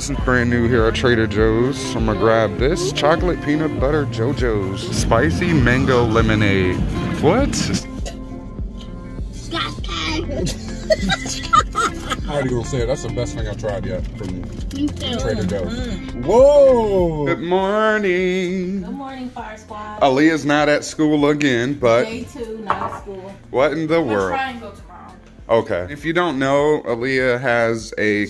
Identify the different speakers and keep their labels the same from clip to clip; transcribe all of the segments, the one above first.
Speaker 1: This is brand new here at Trader Joe's. I'm gonna grab this chocolate peanut butter Joe-Joe's spicy mango lemonade. What?
Speaker 2: I already gonna say it. That's the best thing I've tried yet from Trader Joe's. Mm-hmm. Whoa!
Speaker 1: Good morning.
Speaker 3: Good morning, Fire Squad.
Speaker 1: Aaliyah's not at school again, but
Speaker 3: Day two, not at school.
Speaker 1: what in the
Speaker 3: We're
Speaker 1: world?
Speaker 3: trying to go tomorrow.
Speaker 1: Okay. If you don't know, Aaliyah has a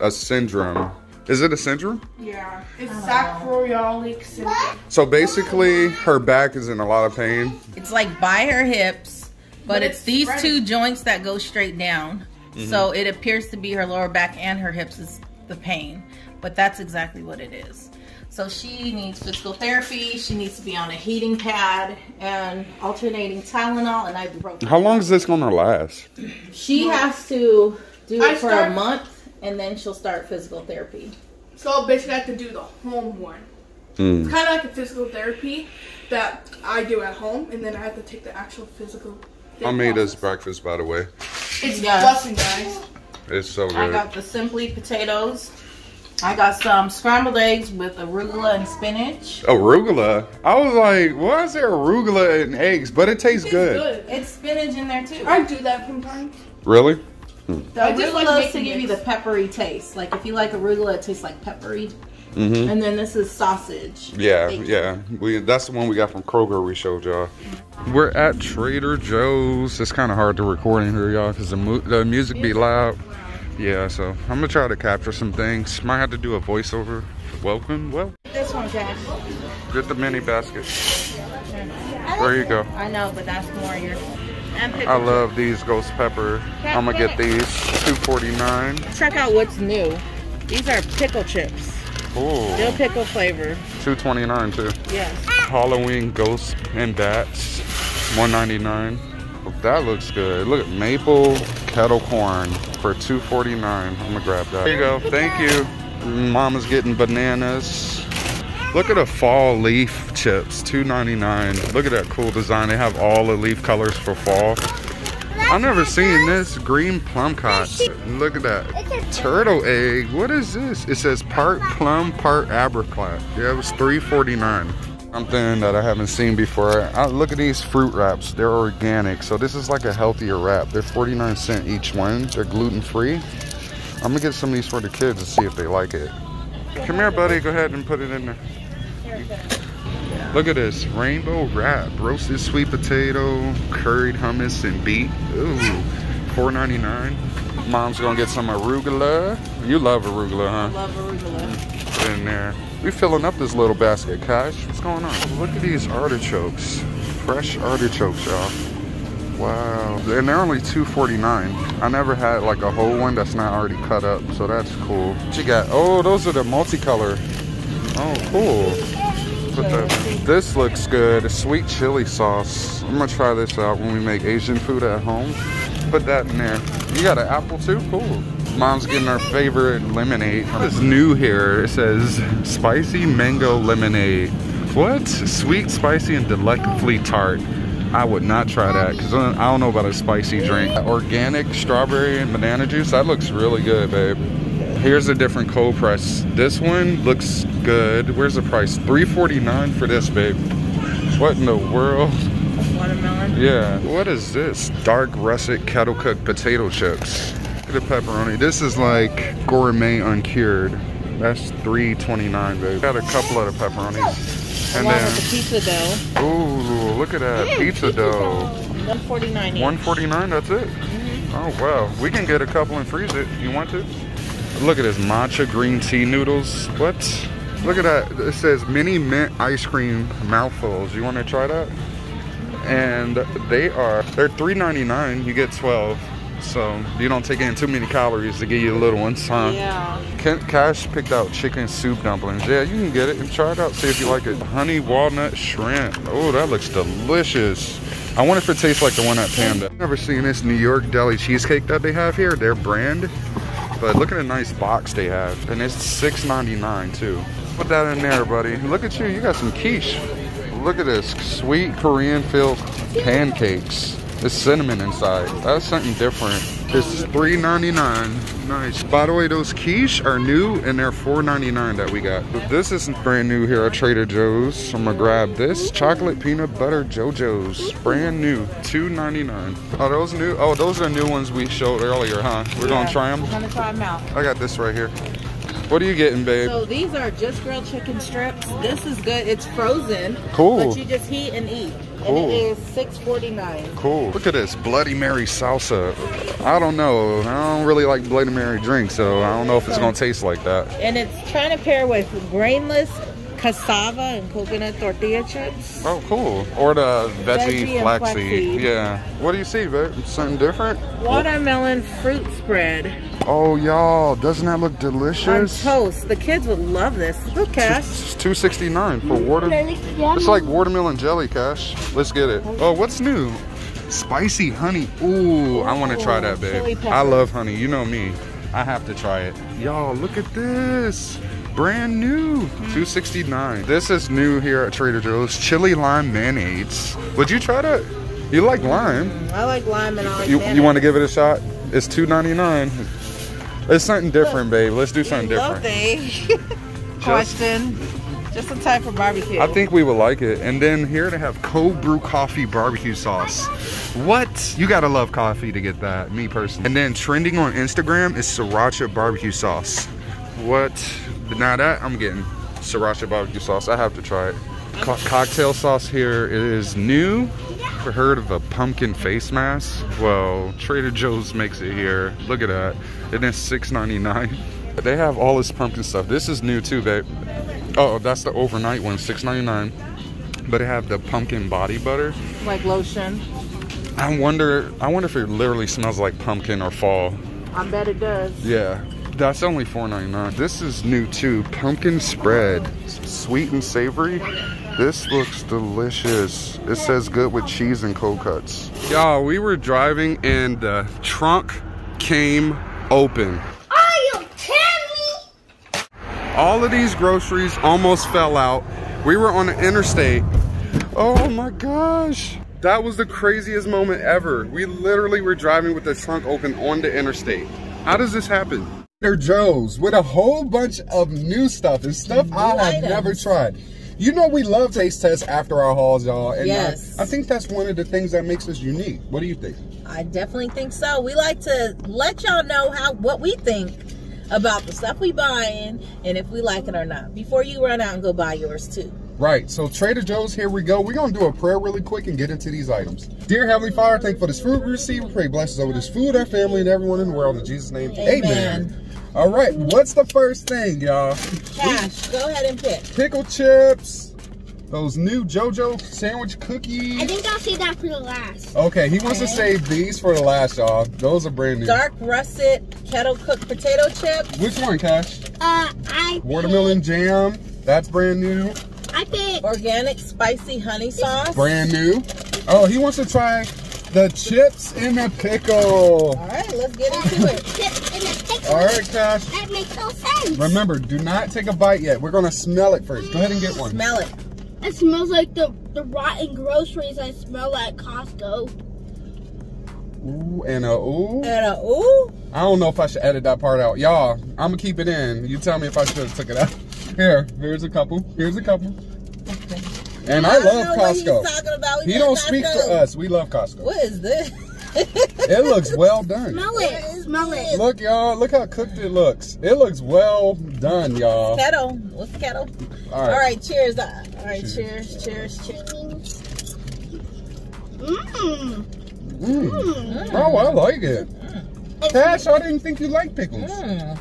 Speaker 1: a syndrome. Is it a syndrome?
Speaker 4: Yeah, it's sacroiliac syndrome.
Speaker 1: So basically, her back is in a lot of pain.
Speaker 5: It's like by her hips, but,
Speaker 4: But
Speaker 5: it's,
Speaker 4: it's
Speaker 5: these
Speaker 4: spreading.
Speaker 5: two joints that go straight down. Mm-hmm. So it appears to be her lower back and her hips is the pain, but that's exactly what it is. So she needs physical therapy. She needs to be on a heating pad and alternating Tylenol and ibuprofen.
Speaker 1: How long is this gonna last?
Speaker 5: She has to do
Speaker 4: I
Speaker 5: it for a month and then she'll start physical therapy.
Speaker 4: So I basically, I have to do the home one.
Speaker 1: Mm.
Speaker 4: It's kind of like a physical therapy that I do at home, and then I have to take the actual physical.
Speaker 1: I made
Speaker 4: us
Speaker 1: breakfast, by the way.
Speaker 4: It's
Speaker 5: Yeah.
Speaker 4: busting, guys.
Speaker 1: It's so good.
Speaker 5: I got the Simply potatoes. I got some scrambled eggs with arugula and spinach.
Speaker 1: Arugula. I was like, why is there arugula and eggs? But it tastes
Speaker 4: It's
Speaker 1: good.
Speaker 4: good.
Speaker 5: It's spinach in there too.
Speaker 4: I do that sometimes.
Speaker 1: Really?
Speaker 5: The
Speaker 4: I just like
Speaker 5: to
Speaker 4: making
Speaker 5: give you the peppery taste. Like if you like arugula, it tastes like peppery.
Speaker 1: Mm-hmm.
Speaker 5: And then this is sausage.
Speaker 1: Yeah,
Speaker 5: Bacon.
Speaker 1: yeah. We that's the one we got from Kroger. We showed y'all. We're at Trader Joe's. It's kind of hard to record in here, y'all, because the mu- the music be loud. Yeah, so I'm gonna try to capture some things. Might have to do a voiceover. Welcome, well,
Speaker 5: This one, Cash.
Speaker 1: get the mini basket. There you go.
Speaker 5: I know, but that's more your.
Speaker 1: I love these ghost pepper. I'm gonna get these 249.
Speaker 5: Check out what's new. These are pickle chips. Dill
Speaker 1: Ooh,
Speaker 5: pickle flavor.
Speaker 1: 229 too.
Speaker 5: Yes.
Speaker 1: Halloween ghosts and bats, 199. That looks good. Look at maple kettle corn for 249. I'm gonna grab that. There you go. Thank you. Mama's getting bananas. Look at the fall leaf chips, 299. Look at that cool design. They have all the leaf colors for fall. I've never seen this green plumcots. Look at that. Turtle egg. What is this? It says part plum, part apricot. Yeah, it was 349. Something that I haven't seen before. I, look at these fruit wraps. They're organic. So this is like a healthier wrap. They're 49 cent each one. They're gluten free. I'm gonna get some of these for the kids to see if they like it. Come here, buddy. Go ahead and put it in there. Look at this rainbow wrap, roasted sweet potato, curried hummus, and beet. Ooh, $4.99. Mom's gonna get some arugula. You love arugula, huh?
Speaker 5: Love arugula.
Speaker 1: Put in there. We filling up this little basket, Cash. What's going on? Look at these artichokes. Fresh artichokes, y'all. Wow. And they're only $2.49. I never had like a whole one that's not already cut up, so that's cool. What you got? Oh, those are the multicolor. Oh, cool. This looks good. Sweet chili sauce. I'm gonna try this out when we make Asian food at home. Put that in there. You got an apple too? Cool. Mom's getting our favorite lemonade. It's new here. It says spicy mango lemonade. What? Sweet, spicy, and delectably tart. I would not try that because I don't know about a spicy drink. Organic strawberry and banana juice. That looks really good, babe. Here's a different cold press. This one looks good. Where's the price? $3.49 for this, babe. What in the world?
Speaker 5: Watermelon.
Speaker 1: Yeah. What is this? Dark russet kettle cooked potato chips. Look at the pepperoni. This is like gourmet uncured. That's $3.29, babe. Got a couple of the pepperonis. And
Speaker 5: with the pizza dough.
Speaker 1: ooh, look at that pizza dough.
Speaker 5: 149.
Speaker 1: 149, that's it oh wow we can get a couple and freeze it you want to look at this matcha green tea noodles what look at that it says mini mint ice cream mouthfuls you want to try that and they are they're 3.99 you get 12 so you don't take in too many calories to get you the little ones huh
Speaker 5: Yeah.
Speaker 1: Ken, Cash picked out chicken soup dumplings. Yeah, you can get it and try it out. See if you like it. Honey walnut shrimp. Oh, that looks delicious. I wonder if it tastes like the one at Panda. Never seen this New York deli cheesecake that they have here. Their brand. But look at the nice box they have. And it's $6.99 too. Put that in there, buddy. Look at you. You got some quiche. Look at this. Sweet Korean filled pancakes. There's cinnamon inside. That's something different. This is $3.99. Nice. By the way, those quiche are new and they're $4.99 that we got. But this is brand new here at Trader Joe's. I'm gonna grab this chocolate peanut butter Joe-Joe's. Brand new, $2.99. Oh, those new? Oh, those are new ones we showed earlier, huh? We're gonna try them.
Speaker 5: We're gonna try them out.
Speaker 1: I got this right here. What are you getting, babe?
Speaker 5: So these are just grilled chicken strips. This is good. It's frozen.
Speaker 1: Cool.
Speaker 5: But you just heat and eat.
Speaker 1: Cool.
Speaker 5: And it is six forty nine.
Speaker 1: Cool. Look at this Bloody Mary salsa. I don't know. I don't really like Bloody Mary drinks, so I don't know if it's gonna taste like that.
Speaker 5: And it's trying to pair with grainless cassava and coconut tortilla chips.
Speaker 1: Oh, cool. Or the veggie,
Speaker 5: Veggie
Speaker 1: flaxseed. Yeah. What do you see, babe? Something different?
Speaker 5: Watermelon fruit spread
Speaker 1: Oh, y'all, doesn't that look
Speaker 5: on
Speaker 1: delicious?
Speaker 5: toast. The kids would love this. Look, Cash.
Speaker 1: It's two sixty nine for water. It's like watermelon jelly, Cash. Let's get it. Oh, what's new? Spicy honey. Ooh, I want to try that, babe. I love honey. You know me. I have to try it. Y'all, look at this. Brand new. 269. This is new here at Trader Joe's. Chili lime mayonnaise. Would you try that? You like lime.
Speaker 5: I like lime and I like
Speaker 1: You,
Speaker 5: mayonnaise.
Speaker 1: you want to give it a shot? It's 2.99. It's something different, babe. Let's do something different.
Speaker 5: thing. Question. Just a type for barbecue.
Speaker 1: I think we would like it. And then here they have cold brew coffee barbecue sauce. What? You gotta love coffee to get that, me personally. And then trending on Instagram is sriracha barbecue sauce. What? Now that I'm getting sriracha barbecue sauce. I have to try it. Co- cocktail sauce here is new. Ever heard of a pumpkin face mask? Well, Trader Joe's makes it here. Look at that. And it's $6.99. They have all this pumpkin stuff. This is new too, babe. Oh, that's the overnight one, $6.99. But they have the pumpkin body butter.
Speaker 5: like lotion.
Speaker 1: I wonder I wonder if it literally smells like pumpkin or fall.
Speaker 5: I bet it does.
Speaker 1: Yeah. That's only $4.99. This is new too. Pumpkin spread. Sweet and savory. This looks delicious. It says good with cheese and cold cuts. Y'all, we were driving and the trunk came open.
Speaker 2: Are you kidding me?
Speaker 1: All of these groceries almost fell out. We were on the interstate. Oh my gosh. That was the craziest moment ever. We literally were driving with the trunk open on the interstate. How does this happen?
Speaker 6: Trader Joe's with a whole bunch of new stuff and stuff I have
Speaker 5: items.
Speaker 6: never tried. You know we love taste tests after our hauls, y'all. And I-
Speaker 5: Yes.
Speaker 6: I, think that's one of the things that makes us unique. What do you think?
Speaker 5: I definitely think so. We like to let y'all know how what we think about the stuff we buying and if we like it or not before you run out and go buy yours too.
Speaker 6: Right, so Trader Joe's, here we go. We're going to do a prayer really quick and get into these items. Dear Heavenly Father, thank you for this food we receive. We pray blessings over this food, our family, and everyone in the world. In Jesus' name, amen.
Speaker 5: Amen.
Speaker 6: All right, what's the first thing, y'all?
Speaker 5: Cash, go ahead and pick.
Speaker 6: Pickle chips, those new Joe-Joe sandwich cookies.
Speaker 2: I think I'll see that for the last.
Speaker 6: Okay, he wants to save these for the last, y'all. Those are brand new.
Speaker 5: Dark russet kettle cooked potato chips.
Speaker 6: Which one, Cash?
Speaker 2: Uh, I
Speaker 6: Watermelon jam. That's brand new.
Speaker 2: Pick, I pick.
Speaker 5: Organic spicy honey sauce.
Speaker 6: Brand new. Oh, he wants to try the chips in the pickle.
Speaker 5: All right, let's get into it.
Speaker 2: Chips in the pickle.
Speaker 6: All right, Cash.
Speaker 2: That makes no sense.
Speaker 6: Remember, do not take a bite yet. We're gonna smell it first. Go ahead and get one.
Speaker 5: Smell it.
Speaker 2: It smells like the, the rotten groceries I smell at Costco.
Speaker 6: Ooh, and a ooh.
Speaker 5: And a ooh.
Speaker 6: I don't know if I should edit that part out. Y'all, I'm gonna keep it in. You tell me if I should have took it out. Here, here's a couple. Here's a couple. And I
Speaker 5: don't
Speaker 6: love
Speaker 5: know what he's
Speaker 6: Costco.
Speaker 5: talking about. We
Speaker 6: He don't
Speaker 5: not
Speaker 6: speak for us. We love Costco.
Speaker 5: What is this?
Speaker 6: It looks well done.
Speaker 2: Smell it. Smell it.
Speaker 6: Look, y'all. Look how cooked it looks. It looks well done, y'all.
Speaker 5: kettle. What's kettle?
Speaker 6: All
Speaker 5: All
Speaker 6: right.
Speaker 5: right, cheers. All right,
Speaker 6: Cheers.
Speaker 5: cheers, cheers, cheers.
Speaker 2: Mmm.
Speaker 6: Mm. Oh, I like it. Cash, I didn't think you liked pickles.
Speaker 5: Mm,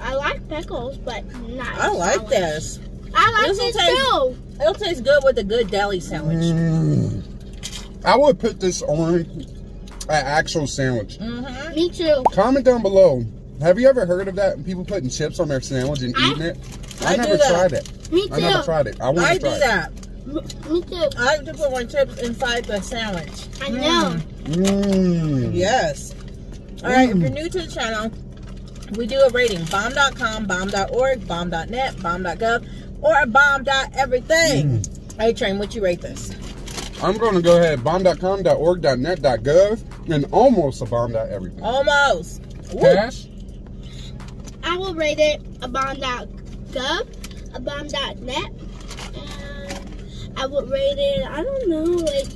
Speaker 2: I, I like pickles, but not.
Speaker 5: I like
Speaker 2: salad.
Speaker 5: this.
Speaker 2: I like
Speaker 5: This'll
Speaker 2: this
Speaker 5: taste-
Speaker 2: too.
Speaker 5: It'll taste good with a good deli sandwich.
Speaker 6: Mm. I would put this on an actual sandwich.
Speaker 5: Mm-hmm.
Speaker 2: Me too.
Speaker 6: Comment down below. Have you ever heard of that? People putting chips on their sandwich and
Speaker 2: I-
Speaker 6: eating it? I,
Speaker 5: I do
Speaker 6: never
Speaker 5: that.
Speaker 6: tried it.
Speaker 2: Me too.
Speaker 6: I never tried it. I want
Speaker 5: I
Speaker 6: to try it.
Speaker 5: that.
Speaker 2: M- Me too.
Speaker 5: I like to put my chips inside the sandwich.
Speaker 2: I know.
Speaker 6: Mm.
Speaker 5: Yes. All right, if
Speaker 6: Mm.
Speaker 5: you're new to the channel, we do a rating. Bomb.com, bomb.org, bomb.net, bomb.gov, or bomb.everything.
Speaker 6: Mm.
Speaker 5: Hey, Train, what you rate this?
Speaker 1: I'm going to go ahead bomb.com, .org, .net, .gov, and almost a bomb. Everything.
Speaker 5: Almost. Woo.
Speaker 1: Cash.
Speaker 2: I will rate it a bomb.gov, a bomb.net, and I would rate it, I don't know, like,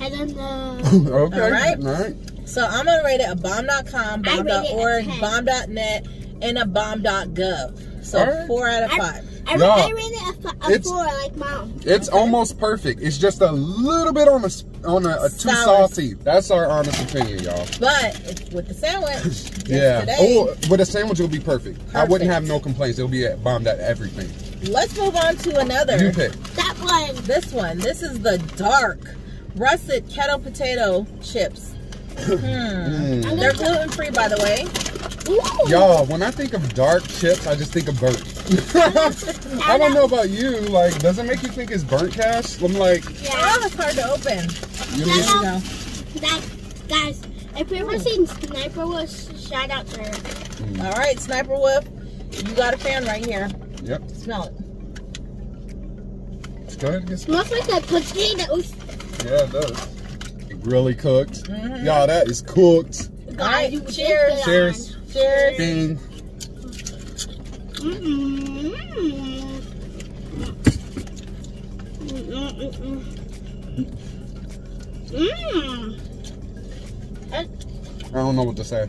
Speaker 2: I don't know.
Speaker 1: okay.
Speaker 5: All right.
Speaker 1: All right.
Speaker 5: So I'm gonna rate it a bomb.com,
Speaker 2: I rate it a
Speaker 5: bomb.org,
Speaker 2: 10.
Speaker 5: bomb.net, and a bomb.gov. So
Speaker 1: All right.
Speaker 5: four out of five.
Speaker 2: I,
Speaker 1: No.
Speaker 2: I rate it a, f- a
Speaker 1: It's-
Speaker 2: four, like mom.
Speaker 1: It's almost perfect. It's just a little bit on a s- on a, a too
Speaker 5: Sour.
Speaker 1: salty. That's our honest opinion, y'all.
Speaker 5: But with the sandwich.
Speaker 1: Yeah.
Speaker 5: Today,
Speaker 1: Oh, with a sandwich, it'll be perfect. I wouldn't have no complaints. It'll be a bomb at everything.
Speaker 5: Let's move on to another.
Speaker 1: You pick.
Speaker 2: That one.
Speaker 5: This one. This is the dark russet kettle potato chips. Hmm.
Speaker 1: Mm.
Speaker 5: They're gluten free, by the way.
Speaker 1: Y'all, when I think of dark chips, I just think of burnt. I don't know about you. Like, does it make you think it's burnt cash? I'm like,
Speaker 2: Yeah.
Speaker 5: Oh, it's hard to open.
Speaker 1: you
Speaker 2: Yeah,
Speaker 1: know.
Speaker 2: That, guys, if you ever seen Sniper Wolf, shout out to her.
Speaker 5: All right, Sniper Wolf, You got a fan right here.
Speaker 1: Yep.
Speaker 5: Smell it.
Speaker 1: Go ahead and get some.
Speaker 2: Smells like the potato.
Speaker 1: Yeah, it does. Really cooked.
Speaker 5: Mhm.
Speaker 1: Y'all, that is cooked.
Speaker 5: All right,
Speaker 2: You
Speaker 5: cheers.
Speaker 1: Cheers.
Speaker 5: Cheers.
Speaker 1: Ding.
Speaker 2: Mm-mm. Mmm.
Speaker 1: I don't know what to say.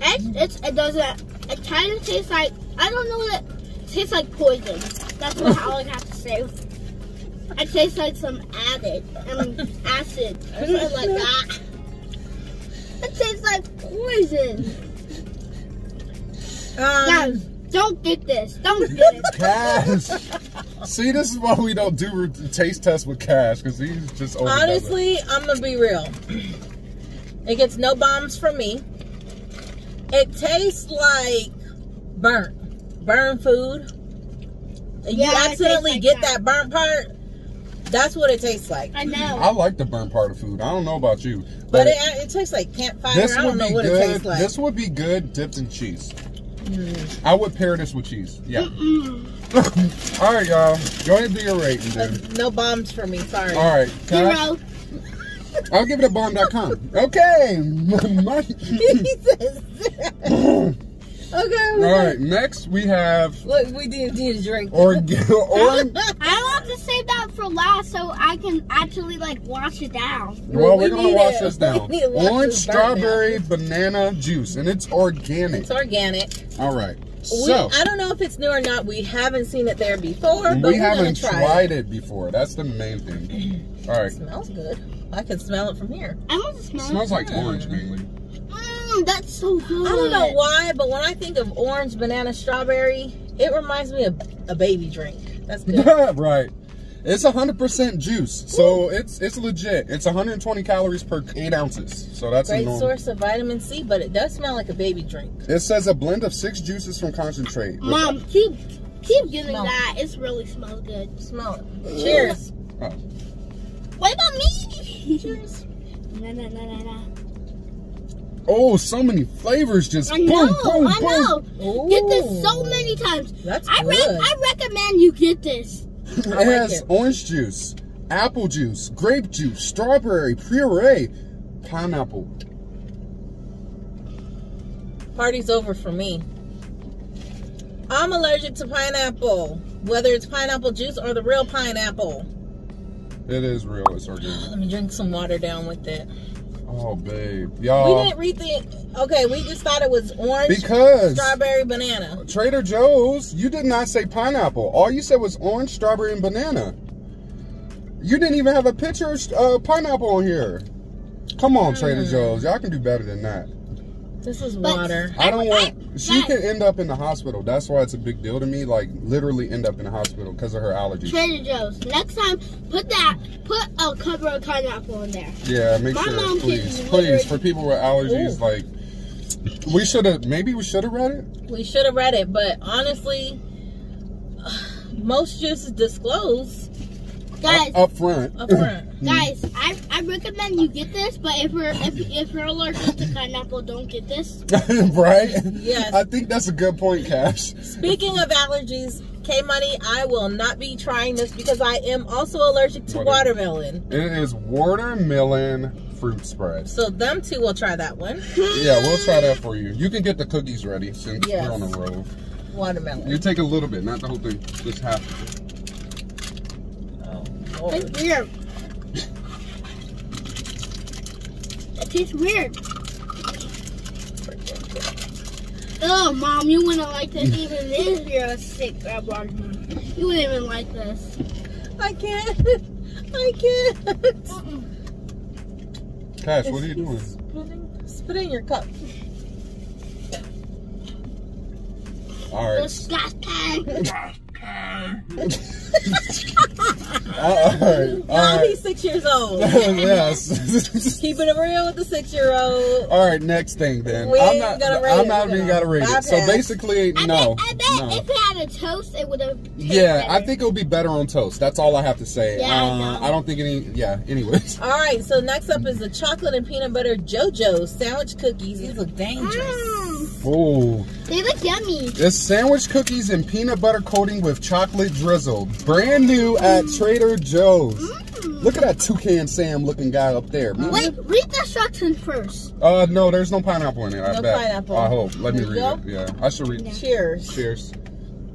Speaker 2: It's, it's, it doesn't, it kind of tastes like, I don't know what it tastes like poison. That's what all I have to say. It tastes like some added, um, acid, or something like that. It tastes like poison.
Speaker 5: Um,
Speaker 2: Guys, don't get this. Don't get it.
Speaker 1: Cash. See, this is why we don't do taste tests with Cash because he's just over.
Speaker 5: honestly, I'm gonna be real. It gets no bombs from me. It tastes like burnt, burnt food.
Speaker 2: Yeah,
Speaker 5: you accidentally
Speaker 2: like
Speaker 5: get
Speaker 2: that.
Speaker 5: that burnt part. That's what it tastes like.
Speaker 2: I know.
Speaker 1: I like the burnt part of food. I don't know about you,
Speaker 5: But
Speaker 1: but,
Speaker 5: it, it tastes like campfire.
Speaker 1: this
Speaker 5: I
Speaker 1: would
Speaker 5: don't know
Speaker 1: be
Speaker 5: what it
Speaker 1: good.
Speaker 5: tastes like.
Speaker 1: This would be good dipped in cheese.
Speaker 5: Mm.
Speaker 1: I would pair this with cheese. Yeah.
Speaker 2: Mm-mm.
Speaker 1: All right, y'all. Go ahead and do your rating,
Speaker 5: Uh, no bombs for me. Sorry.
Speaker 1: All right, Cash.
Speaker 2: Zero.
Speaker 1: I'll give it a bomb.com. Okay. My-
Speaker 5: he says. Okay.
Speaker 1: All right. Next, we have
Speaker 5: Look, we did need a drink.
Speaker 1: org- or
Speaker 2: I want to save that for last so I can actually like wash it down.
Speaker 1: Well,
Speaker 5: we
Speaker 1: we're gonna
Speaker 5: need
Speaker 1: wash
Speaker 5: it.
Speaker 1: this down.
Speaker 5: We need to wash
Speaker 1: Orange
Speaker 5: this burnt
Speaker 1: strawberry banana juice, and it's organic.
Speaker 5: It's organic.
Speaker 1: All right.
Speaker 5: We,
Speaker 1: So
Speaker 5: I don't know if it's new or not. We haven't seen it there before, but
Speaker 1: we
Speaker 5: we're
Speaker 1: haven't
Speaker 5: gonna try
Speaker 1: tried it before. That's the main thing. All right.
Speaker 5: It smells good. I can smell it from here.
Speaker 2: I want to smell
Speaker 1: smells
Speaker 2: it.
Speaker 1: like orange mainly.
Speaker 2: Mmm, that's so good.
Speaker 5: I don't know why, but when I think of orange, banana, strawberry, it reminds me of a baby drink. That's good.
Speaker 1: right. It's 100% juice, so it's it's legit. It's 120 calories per eight ounces, so that's a
Speaker 5: Great
Speaker 1: normal.
Speaker 5: source of vitamin C, but it does smell like a baby drink.
Speaker 1: It says a blend of six juices from concentrate. with-
Speaker 2: Mom, keep keep giving
Speaker 5: Smell.
Speaker 2: that. It really smells good.
Speaker 5: Smell it. Cheers.
Speaker 1: Oh.
Speaker 2: What about me? Cheers. Na, na, na, na, na.
Speaker 1: Oh, so many flavors just
Speaker 2: I
Speaker 1: boom,
Speaker 2: know,
Speaker 1: boom,
Speaker 2: I
Speaker 1: boom.
Speaker 2: know. Get this so many times.
Speaker 5: That's
Speaker 2: I, re-
Speaker 5: good.
Speaker 2: I recommend you get this.
Speaker 1: It
Speaker 5: like
Speaker 1: has
Speaker 5: it.
Speaker 1: orange juice, apple juice, grape juice, strawberry, puree, pineapple.
Speaker 5: Party's over for me. I'm allergic to pineapple, whether it's pineapple juice or the real pineapple.
Speaker 1: It is real. It's organic.
Speaker 5: Let me drink some water down with it.
Speaker 1: Oh, babe,
Speaker 5: We
Speaker 1: y'all.
Speaker 5: We didn't read the. Okay, we just thought it was orange,
Speaker 1: Because
Speaker 5: strawberry, banana.
Speaker 1: Trader Joe's, you did not say pineapple. All you said was orange, strawberry, and banana. You didn't even have a picture of uh, pineapple on here. Come on, Trader
Speaker 5: Hmm.
Speaker 1: Joe's. Y'all can do better than that.
Speaker 5: This is
Speaker 2: But-
Speaker 5: water.
Speaker 1: I don't want. She
Speaker 2: Guys.
Speaker 1: could end up in the hospital. That's why it's a big deal to me. Like literally end up in the hospital because of her allergies.
Speaker 2: Trader Joe's. Next time, put that, put a cover of pineapple in there.
Speaker 1: Yeah, make
Speaker 2: My
Speaker 1: sure,
Speaker 2: mom
Speaker 1: please, please, for people with allergies,
Speaker 5: Ooh.
Speaker 1: like we should have. Maybe we should have read it.
Speaker 5: We should have read it, but honestly, most juices disclose
Speaker 2: Guys,
Speaker 1: up front.
Speaker 5: Up front. Mm-hmm.
Speaker 2: guys, I, I recommend you get this, but if you're if, if you're allergic to pineapple, don't get this.
Speaker 1: right?
Speaker 5: Yes.
Speaker 1: I think that's a good point, Cash.
Speaker 5: Speaking of allergies, K Money, I will not be trying this because I am also allergic to
Speaker 1: Water-
Speaker 5: watermelon.
Speaker 1: It is watermelon fruit spread.
Speaker 5: So them two will try that one.
Speaker 1: Yeah, we'll try that for you. You can get the cookies ready since
Speaker 5: Yes.
Speaker 1: we're on the road.
Speaker 5: Watermelon.
Speaker 1: You take a little bit, not the whole thing. Just half.
Speaker 5: Oh,
Speaker 2: It's weird. It tastes weird. Oh, mom, you wouldn't like this even if you're a sick grandma. You wouldn't even like this.
Speaker 5: I can't. I can't.
Speaker 1: Cash, what are you doing?
Speaker 5: Spit in, spit in your cup.
Speaker 1: All right.
Speaker 2: Disgusting.
Speaker 1: All right.
Speaker 5: Now
Speaker 1: All
Speaker 5: he's six years old.
Speaker 1: yes.
Speaker 5: Keeping it real with the six year old.
Speaker 1: All right, next thing then.
Speaker 5: We
Speaker 1: I'm not.
Speaker 5: gonna rate
Speaker 1: I'm
Speaker 5: it.
Speaker 1: not even
Speaker 5: gonna
Speaker 1: gonna rate it. So basically,
Speaker 2: I
Speaker 1: no.
Speaker 2: bet, I bet
Speaker 1: no.
Speaker 2: if it had a toast, it would have.
Speaker 1: Yeah, I think it'll be better on toast. That's all I have to say.
Speaker 2: Yeah, I
Speaker 1: uh,
Speaker 2: know.
Speaker 1: I don't think any. Yeah. Anyways.
Speaker 5: All right, so next up is the chocolate and peanut butter Joe-Joe sandwich cookies. These look dangerous.
Speaker 2: Mm,
Speaker 1: Ooh.
Speaker 2: they look yummy.
Speaker 1: It's sandwich cookies and peanut butter coating with chocolate drizzle. Brand new at Trader Joe's. Look at that toucan Sam looking guy up there. man.
Speaker 2: Wait, read the instructions first.
Speaker 1: Uh, no, there's no pineapple in it. I
Speaker 5: No
Speaker 1: bet.
Speaker 5: pineapple.
Speaker 1: I hope. Let me read
Speaker 5: you
Speaker 1: it. Yeah, I should read.
Speaker 5: Cheers.
Speaker 1: Cheers.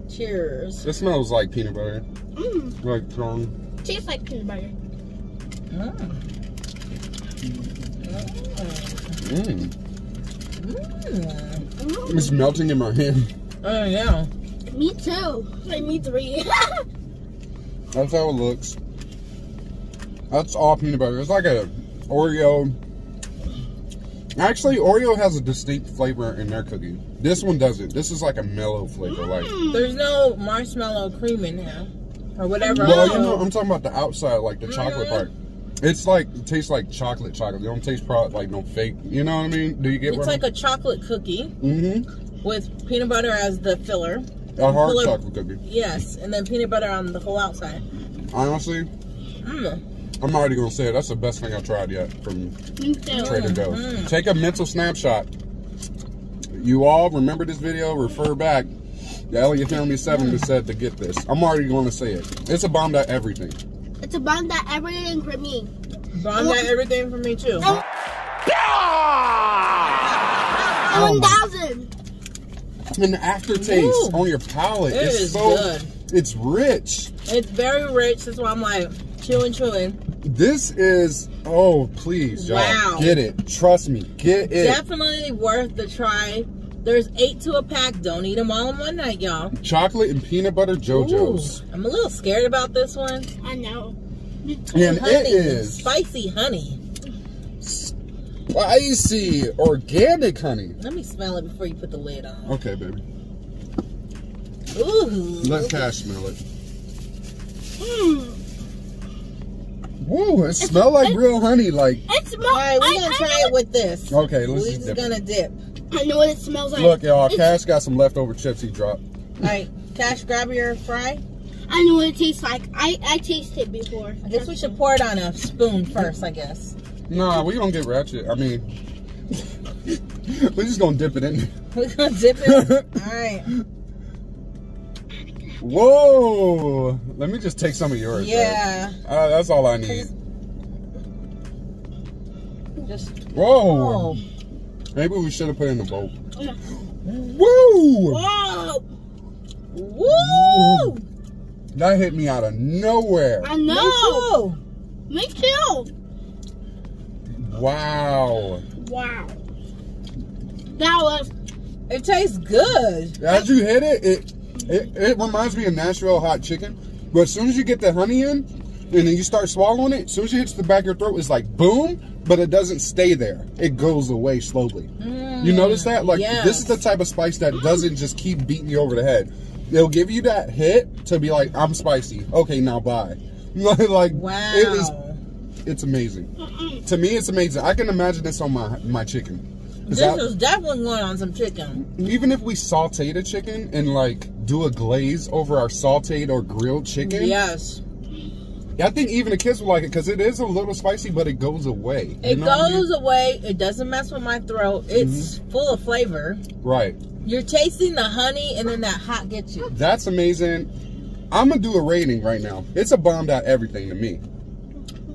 Speaker 5: Cheers.
Speaker 1: It smells like peanut butter.
Speaker 2: Mmm,
Speaker 1: Like strong.
Speaker 2: tastes like peanut butter.
Speaker 5: Mm.
Speaker 1: Mmm.
Speaker 5: Mm.
Speaker 2: Mm,
Speaker 1: It's melting in my hand.
Speaker 5: Oh, yeah.
Speaker 2: me too. Like me three.
Speaker 1: That's how it looks. That's all peanut butter. It's like a Oreo. Actually, Oreo has a distinct flavor in their cookie. This one doesn't. This is like a mellow flavor. Like,
Speaker 5: There's no marshmallow cream in here. Or whatever.
Speaker 1: well, you know, I'm talking about the outside, like the chocolate
Speaker 5: Mhm.
Speaker 1: part. It's like it tastes like chocolate, chocolate. You don't taste pro- like no fake. You know what I mean? Do you get what
Speaker 5: it's
Speaker 1: what
Speaker 5: like a chocolate cookie
Speaker 1: mm-hmm.
Speaker 5: with peanut butter as the filler.
Speaker 1: a hard
Speaker 5: Filler-
Speaker 1: chocolate cookie?
Speaker 5: Yes, and then peanut butter on the whole outside.
Speaker 1: Honestly,
Speaker 5: Mm.
Speaker 1: I'm already gonna say it. That's the best thing I've tried yet from. Trader Joe's.
Speaker 5: Mhm.
Speaker 1: Take a mental snapshot. You all remember this video, refer back. The Eliott Family 7 just said to get this. I'm already going to say it. It's a bomb at everything.
Speaker 2: It's a bomb that everything for me.
Speaker 5: Bomb that everything for me too.
Speaker 2: Oh.
Speaker 1: Oh
Speaker 2: One thousand.
Speaker 1: And the aftertaste
Speaker 5: Ooh.
Speaker 1: on your palate
Speaker 5: It
Speaker 1: is
Speaker 5: is
Speaker 1: so
Speaker 5: good.
Speaker 1: it's rich.
Speaker 5: It's very rich. That's why I'm like chewing, chewing.
Speaker 1: This is oh please, y'all.
Speaker 5: Wow.
Speaker 1: Get it. Trust me. Get it.
Speaker 5: Definitely worth the try. There's eight to a pack. Don't eat them all in one night, y'all.
Speaker 1: Chocolate and peanut butter Joe-Joe's.
Speaker 5: Ooh, I'm a little scared about this one.
Speaker 2: I know.
Speaker 1: And
Speaker 5: honey,
Speaker 1: it is
Speaker 5: spicy honey.
Speaker 1: spicy organic honey.
Speaker 5: Let me smell it before you put the lid on.
Speaker 1: Okay, baby.
Speaker 5: Ooh.
Speaker 1: Let Cash smell it.
Speaker 2: Hmm.
Speaker 1: Woo, it smells like real honey. Like,
Speaker 2: It smells.
Speaker 5: All right, we're
Speaker 2: I,
Speaker 5: gonna
Speaker 2: I
Speaker 5: try
Speaker 2: know,
Speaker 5: it with this.
Speaker 1: okay, let's
Speaker 5: We're
Speaker 1: just
Speaker 5: just
Speaker 1: dip
Speaker 5: gonna dip.
Speaker 2: I know what it smells like.
Speaker 1: Look, y'all, Cash got some leftover chips he dropped.
Speaker 5: All right, Cash, grab your fry.
Speaker 2: I know what it tastes like. I I tasted it before.
Speaker 5: I guess we should pour it on a spoon first. I guess.
Speaker 1: Nah, we don't get ratchet. I mean, we're just gonna dip it in.
Speaker 5: We're gonna dip it. All right.
Speaker 1: Whoa! Let me just take some of yours.
Speaker 5: Yeah.
Speaker 1: Uh, that's all I need.
Speaker 5: Just.
Speaker 1: Whoa!
Speaker 5: Oh.
Speaker 1: Maybe we should have put it in the bowl.
Speaker 2: Yeah.
Speaker 1: Woo!
Speaker 2: Whoa!
Speaker 5: Woo!
Speaker 1: That hit me out of nowhere.
Speaker 2: I know.
Speaker 5: Me too.
Speaker 2: Me too.
Speaker 1: Wow.
Speaker 2: Wow. That was.
Speaker 5: It tastes good.
Speaker 1: As you hit it, it it, it reminds me of Nashville hot chicken. But as soon as you get the honey in, and then you start swallowing it, as soon as it hits the back of your throat, it's like boom, but it doesn't stay there. It goes away slowly. you mm, notice that? Like this is the type of spice that doesn't just keep beating you over the head. It'll give you that hit to be like, I'm spicy. Okay, now bye. like
Speaker 5: Wow.
Speaker 1: it is it's amazing. To me it's amazing. I can imagine this on my my chicken.
Speaker 5: This
Speaker 1: I-
Speaker 5: is definitely going on some chicken.
Speaker 1: even if we saute the chicken and like do a glaze over our sauteed or grilled chicken,
Speaker 5: Yes.
Speaker 1: I think even the kids will like it because it is a little spicy, but it goes away. You
Speaker 5: It
Speaker 1: know what I mean?
Speaker 5: goes away. It doesn't mess with my throat. It's
Speaker 1: Mm-hmm.
Speaker 5: full of flavor.
Speaker 1: right.
Speaker 5: You're tasting the honey, and then that hot gets you.
Speaker 1: That's amazing. I'm gonna do a rating right now. It's a bomb dot everything to me.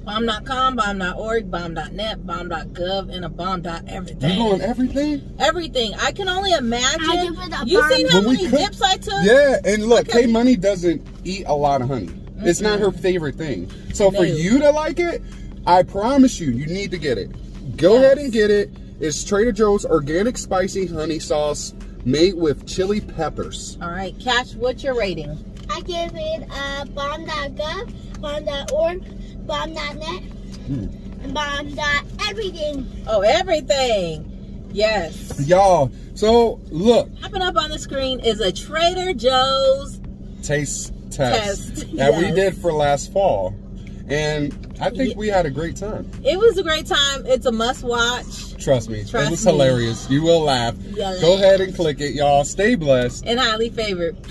Speaker 5: Bomb.com, bomb.org, bomb.net, bomb.gov, and a bomb.everything.
Speaker 1: You going everything?
Speaker 5: Everything. I can only
Speaker 2: I
Speaker 5: imagine.
Speaker 2: give it a
Speaker 5: You
Speaker 2: bomb.
Speaker 5: seen how
Speaker 1: When
Speaker 5: many
Speaker 1: cook-
Speaker 5: dips I took?
Speaker 1: Yeah, and look, K Money doesn't eat a lot of honey. It's not her favorite thing. So for you to like it, I promise you, you need to get it. Go
Speaker 5: Yes.
Speaker 1: ahead and get it. It's Trader Joe's organic spicy honey sauce made with chili peppers.
Speaker 5: All right, Cash, what's your rating?
Speaker 2: I give it a bomb.gov, bomb.org, bomb.net,
Speaker 1: Hmm.
Speaker 2: and bomb.everything.
Speaker 5: Oh, everything. Yes.
Speaker 1: Y'all, so look,
Speaker 5: Popping up on the screen is a Trader Joe's.
Speaker 1: taste test,
Speaker 5: Test,
Speaker 1: that we did for last fall. And I think we had a great time.
Speaker 5: It was a great time. It's a must watch
Speaker 1: Trust me.
Speaker 5: Trust
Speaker 1: it was
Speaker 5: me.
Speaker 1: hilarious. You will laugh.
Speaker 5: You'll
Speaker 1: Go
Speaker 5: laugh.
Speaker 1: ahead and click it, y'all. Stay blessed.
Speaker 5: and highly favored.
Speaker 1: Peace.